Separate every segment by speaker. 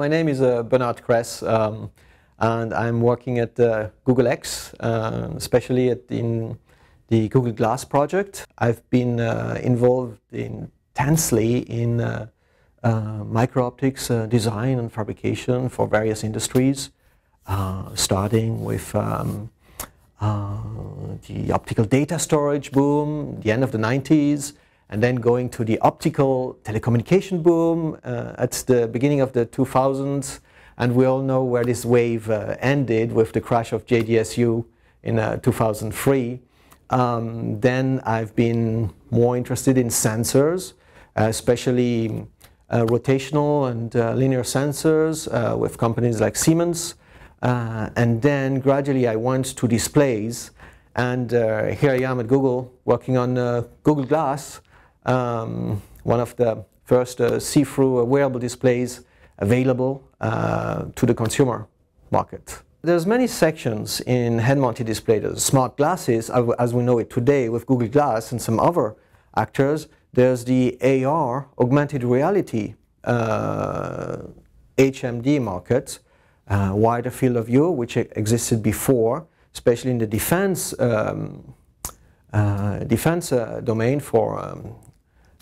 Speaker 1: My name is uh, Bernard Kress, um, and I'm working at uh, Google X, uh, especially at, in the Google Glass project. I've been uh, involved intensely in uh, uh, micro-optics design and fabrication for various industries, starting with um, the optical data storage boom, the end of the 90s, and then going to the optical telecommunication boom uh, at the beginning of the 2000s. And we all know where this wave uh, ended with the crash of JDSU in uh, 2003. Um, then I've been more interested in sensors, especially uh, rotational and uh, linear sensors uh, with companies like Siemens. and then gradually I went to displays. And here I am at Google working on Google Glass, um, one of the first uh, see-through wearable displays available uh, to the consumer market. There's many sections in head-mounted displays. Smart glasses, as we know it today with Google Glass and some other actors. There's the AR, augmented reality, uh, HMD market, uh, wider field of view, which existed before, especially in the defense um, uh, defense uh, domain for um,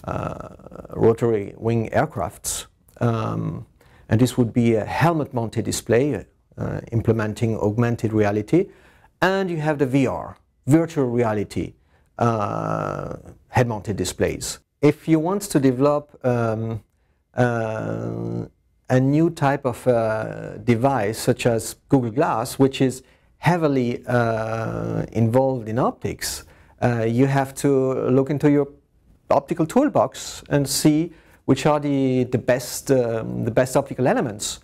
Speaker 1: rotary wing aircrafts. Um, and this would be a helmet-mounted display uh, implementing augmented reality. And you have the VR, virtual reality, uh, head-mounted displays. If you want to develop um, uh, a new type of uh, device, such as Google Glass, which is heavily uh, involved in optics, you have to look into your optical toolbox and see which are the, the, best, um, the best optical elements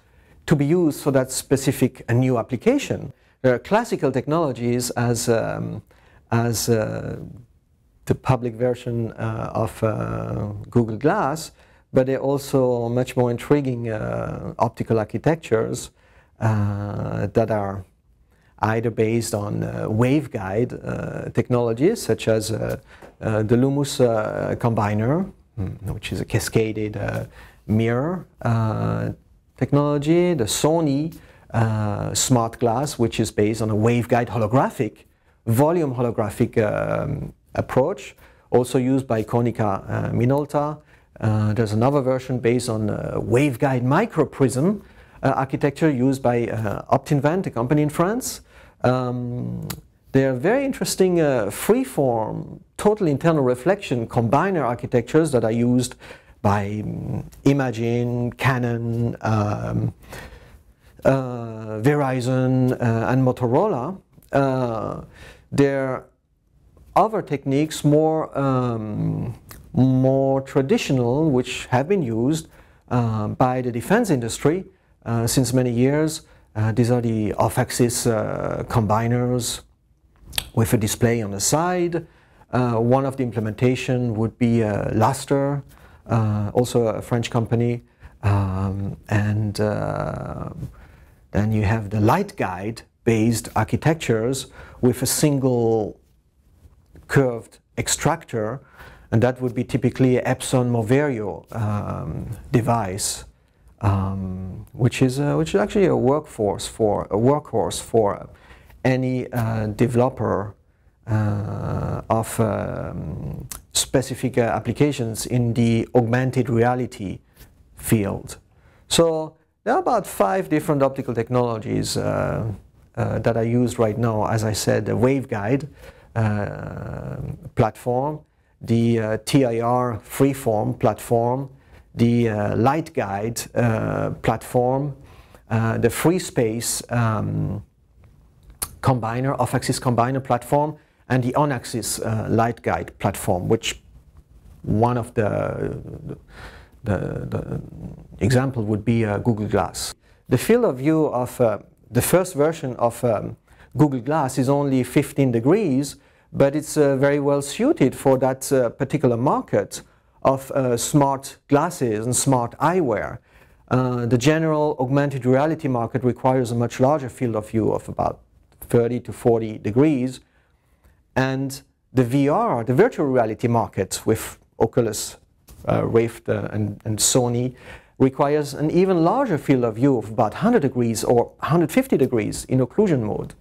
Speaker 1: to be used for that specific uh, new application. There are classical technologies as, um, as uh, the public version uh, of uh, Google Glass, but they're also much more intriguing uh, optical architectures uh, that are either based on uh, waveguide uh, technologies such as uh, the Lumus combiner, hmm, which is a cascaded mirror technology, the Sony smart glass, which is based on a waveguide holographic, volume holographic um, approach, also used by Konica uh, Minolta. Uh, there's another version based on uh, waveguide microprism uh, architecture used by Optinvent, a company in France. Um, they are very interesting uh, freeform, total internal reflection combiner architectures that are used by um, Imagine, Canon, um, uh, Verizon, uh, and Motorola. Uh, there are other techniques more, um, more traditional, which have been used uh, by the defense industry uh, since many years, these are the off-axis uh, combiners with a display on the side. Uh, one of the implementation would be uh, Laster, uh, also a French company. Um, and uh, then you have the light guide based architectures with a single curved extractor and that would be typically an Epson Moverio um, device um, which is uh, which is actually a workforce for a workhorse for any uh, developer uh, of um, specific uh, applications in the augmented reality field. So there are about five different optical technologies uh, uh, that are used right now. As I said, the waveguide platform, the TIR freeform platform, the uh, light guide uh, platform, uh, the free space um, combiner, off-axis combiner platform, and the on-axis uh, light guide platform, which one of the, the, the example would be uh, Google Glass. The field of view of uh, the first version of um, Google Glass is only 15 degrees, but it's very well suited for that particular market of uh, smart glasses and smart eyewear. Uh, the general augmented reality market requires a much larger field of view of about 30 to 40 degrees. And the VR, the virtual reality market with Oculus, uh, Rift uh, and, and, Sony requires an even larger field of view of about 100 degrees or 150 degrees in occlusion mode.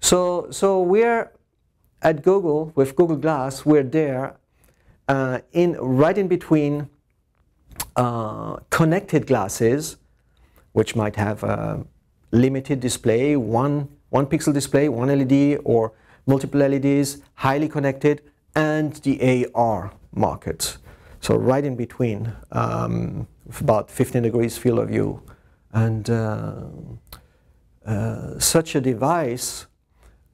Speaker 1: So, so we're at Google with Google Glass, we're there uh, in right in between uh, connected glasses, which might have a limited display, one, one pixel display, one LED, or multiple LEDs, highly connected, and the AR market. So right in between, um, about 15 degrees field of view. And uh, uh, such a device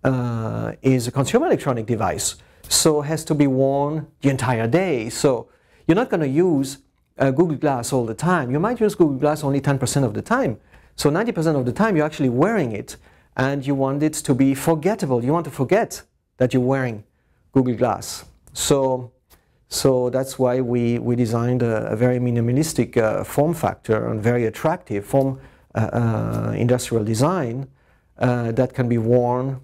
Speaker 1: uh, is a consumer electronic device, so has to be worn the entire day. So you're not going to use uh, Google Glass all the time. You might use Google Glass only 10% of the time. So 90% of the time you're actually wearing it and you want it to be forgettable. You want to forget that you're wearing Google Glass. So, so that's why we, we designed a, a very minimalistic uh, form factor and very attractive form uh, uh industrial design uh, that can be worn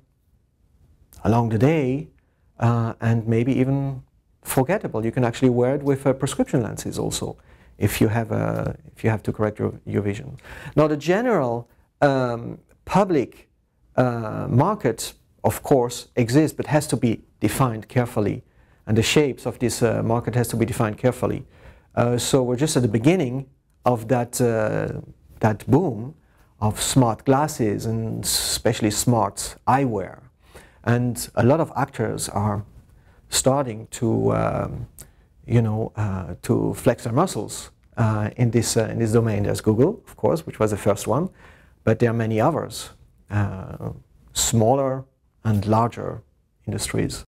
Speaker 1: along the day uh, and maybe even forgettable. You can actually wear it with uh, prescription lenses also if you have, a, if you have to correct your, your vision. Now the general um, public uh, market of course exists but has to be defined carefully and the shapes of this uh, market has to be defined carefully. Uh, so we're just at the beginning of that, uh, that boom of smart glasses and especially smart eyewear. And a lot of actors are starting to, um, you know, uh, to flex their muscles uh, in, this, uh, in this domain. There's Google, of course, which was the first one, but there are many others, uh, smaller and larger industries.